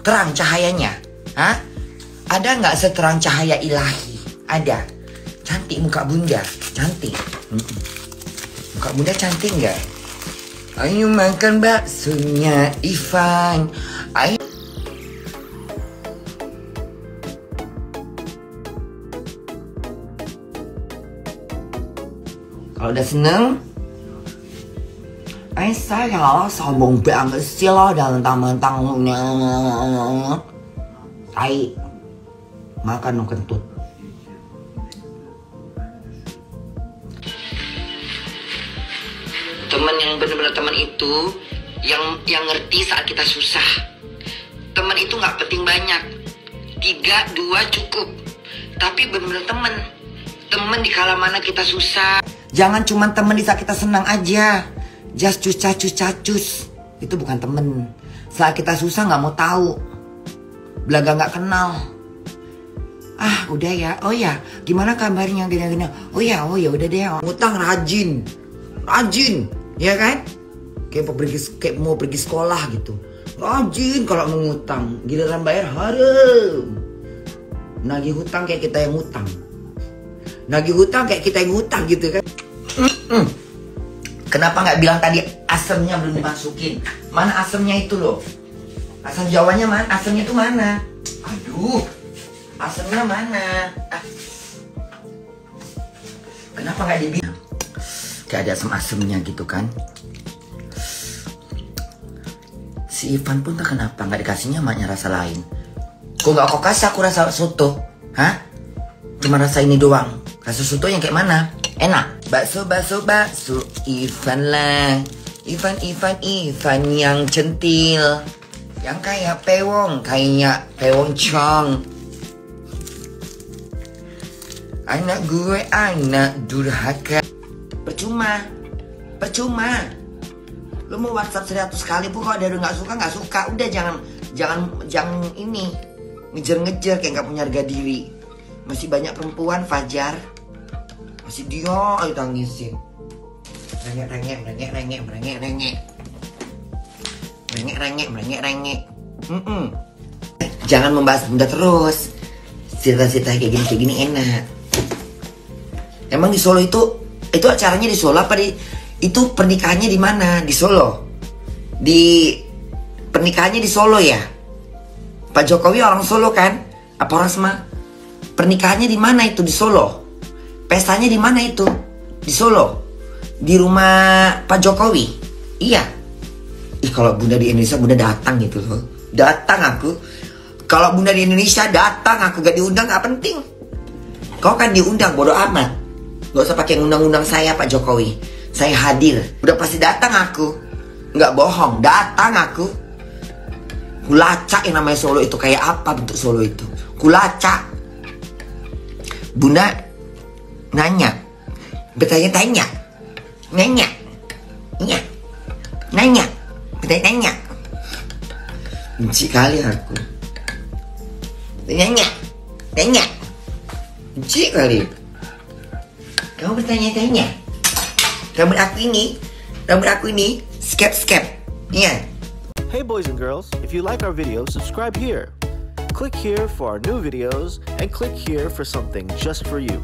Terang cahayanya. Hah? Ada nggak seterang cahaya ilahi? Ada. Cantik muka bunda. Cantik. Muka bunda cantik nggak? Ayo makan baksonya Ivan. Ayo. Kalau udah seneng, Eh saya sombong banget sih lo dan mentang-mentang Tai. Makan dong kentut. Temen yang bener-bener temen itu Yang yang ngerti saat kita susah. Temen itu nggak penting banyak. Tiga, dua cukup. Tapi bener-bener temen Temen di kala mana kita susah. Jangan cuma temen di saat kita senang aja Just cus cacus Itu bukan temen. Saat kita susah nggak mau tahu. Belaga nggak kenal. Ah udah ya. Oh ya gimana kabarnya? Gini-gini Oh ya oh ya udah deh Ngutang rajin. Rajin Ya kan? Kayak mau pergi, kayak mau pergi sekolah gitu. Rajin kalau mengutang Giliran bayar harum Nagih hutang kayak kita yang ngutang. Nagih hutang kayak kita yang ngutang gitu kan. Mm-mm. Kenapa nggak bilang tadi asemnya belum dimasukin? Mana asemnya itu loh? Asam Jawanya mana? Asemnya itu mana? Aduh, asemnya mana? Ah. Kenapa nggak dibilang? Kayak ada asem-asemnya gitu kan? Si Ivan pun tak kenapa nggak dikasihnya maknya rasa lain. Kok nggak kau kasih aku rasa soto? Hah? Cuma rasa ini doang. Rasa soto yang kayak mana? Enak. Bakso, bakso, bakso. Ivan lah. Ivan, Ivan, Ivan yang centil. Yang kayak pewong. Kayak pewong chong. Anak gue anak durhaka. Percuma. Percuma. Lu mau WhatsApp 100 kali pun kalau ada udah nggak suka nggak suka. Udah jangan jangan jangan ini ngejar-ngejar kayak nggak punya harga diri. Masih banyak perempuan Fajar masih dia ayo tangisin. Rengek rengek rengek rengek rengek rengek. Rengek rengek rengek rengek. Mm -mm. jangan membahas bunda terus. Cerita-cerita kayak gini kayak gini enak. Emang di Solo itu itu acaranya di Solo apa di itu pernikahannya di mana? Di Solo. Di pernikahannya di Solo ya? Pak Jokowi orang Solo kan? Apa orang semua pernikahannya di mana itu di Solo Pestanya di mana itu? Di Solo. Di rumah Pak Jokowi. Iya. Ih kalau bunda di Indonesia bunda datang gitu loh. Datang aku. Kalau bunda di Indonesia datang aku gak diundang gak penting. Kau kan diundang bodoh amat. Gak usah pakai undang-undang saya Pak Jokowi. Saya hadir. Udah pasti datang aku. Nggak bohong. Datang aku. Kulacak yang namanya Solo itu kayak apa bentuk Solo itu. Kulacak. Bunda nanya. Bertanya-tanya nanya. Nanya. Nanya. Bertanya-tanya benci kali aku. Nanya. Nanya. Benci kali. Kamu bertanya-tanya rambut aku ini. Rambut aku ini. Skep skep. Iya. Hey boys and girls, if you like our video, subscribe here. Click here for our new videos and click here for something just for you.